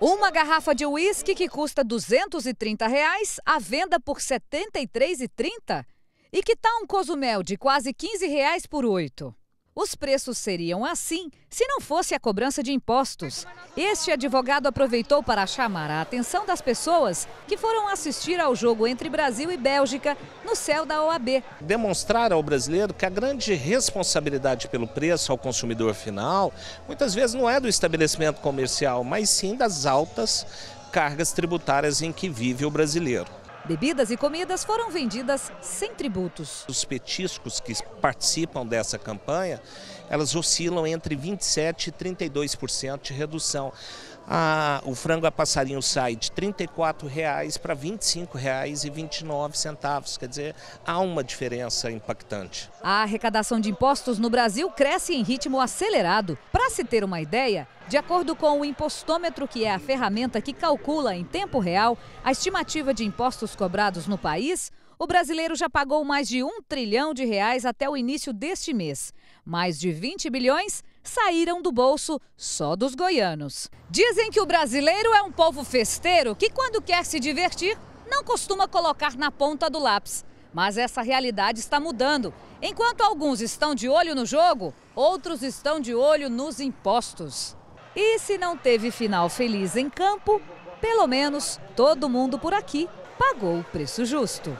Uma garrafa de uísque que custa 230 reais, à venda por R$ 73,30? E que tal um cozumel de quase 15 reais por oito? Os preços seriam assim se não fosse a cobrança de impostos. Este advogado aproveitou para chamar a atenção das pessoas que foram assistir ao jogo entre Brasil e Bélgica no céu da OAB. Demonstrar ao brasileiro que a grande responsabilidade pelo preço ao consumidor final muitas vezes não é do estabelecimento comercial, mas sim das altas cargas tributárias em que vive o brasileiro. Bebidas e comidas foram vendidas sem tributos. Os petiscos que participam dessa campanha, elas oscilam entre 27% e 32% de redução. Ah, o frango a passarinho sai de R$ 34,00 para R$ 25,29. Quer dizer, há uma diferença impactante. A arrecadação de impostos no Brasil cresce em ritmo acelerado. Para se ter uma ideia, de acordo com o impostômetro, que é a ferramenta que calcula em tempo real a estimativa de impostos cobrados no país, o brasileiro já pagou mais de um trilhão de reais até o início deste mês. Mais de 20 bilhões saíram do bolso só dos goianos. Dizem que o brasileiro é um povo festeiro que, quando quer se divertir, não costuma colocar na ponta do lápis. Mas essa realidade está mudando. Enquanto alguns estão de olho no jogo, outros estão de olho nos impostos. E se não teve final feliz em campo, pelo menos todo mundo por aqui pagou o preço justo.